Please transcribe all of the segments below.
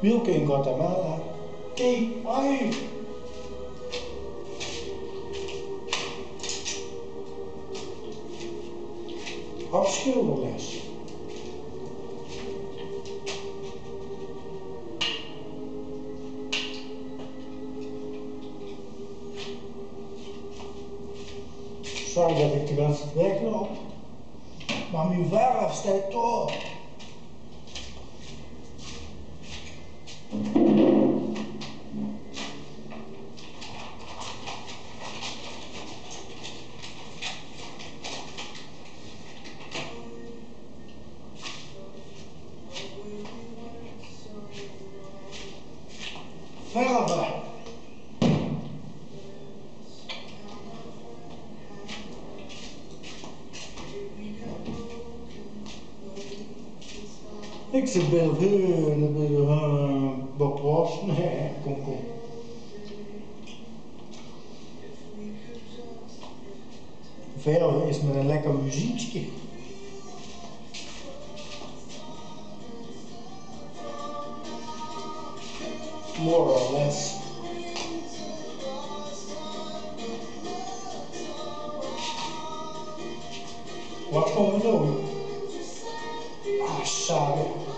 Wilke in Guatemala. Kijk, ai! Op schilderles. Sorry dat ik de hele tijd wegloop. Maar mijn verf staat door. Ik zit bij. Verven is met een lekker muziekje. More or less. Wat gaan we doen? Ah,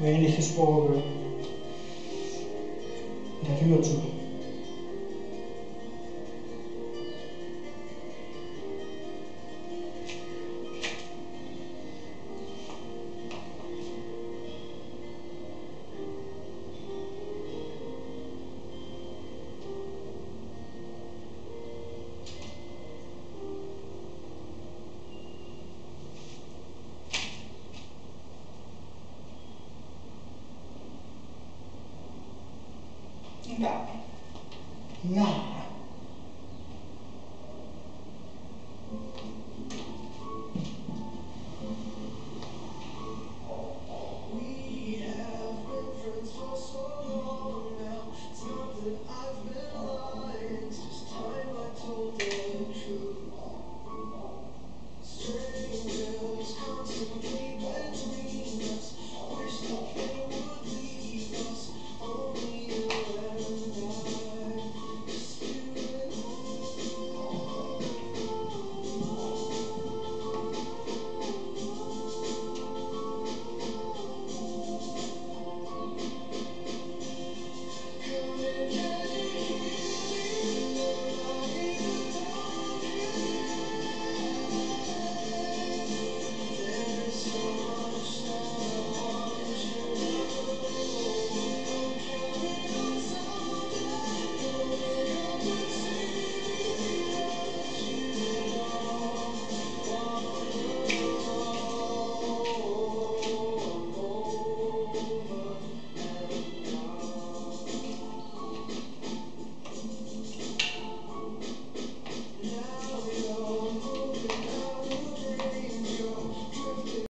Goede actie in de eerste